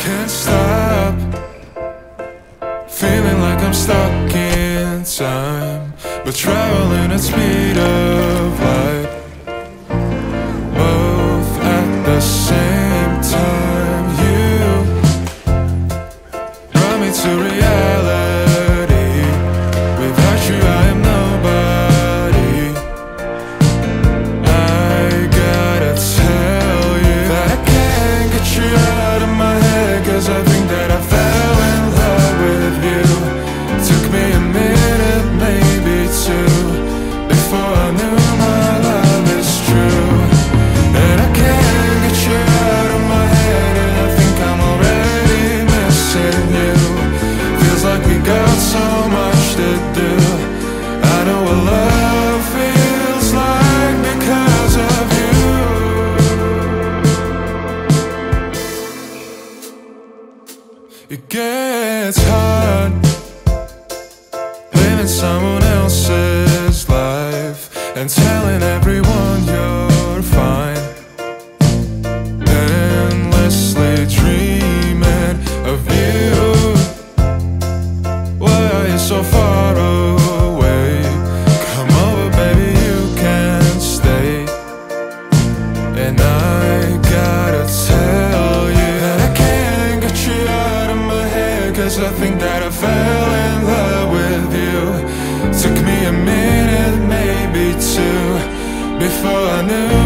can't stop Feeling like I'm stuck in time But traveling at speed of. Got so much to do. I know what love feels like because of you. It gets hard living someone else's life and telling so far away? Come over, baby, you can stay. And I gotta tell you that I can't get you out of my head. Cause I think that I fell in love with you. Took me a minute, maybe two, before I knew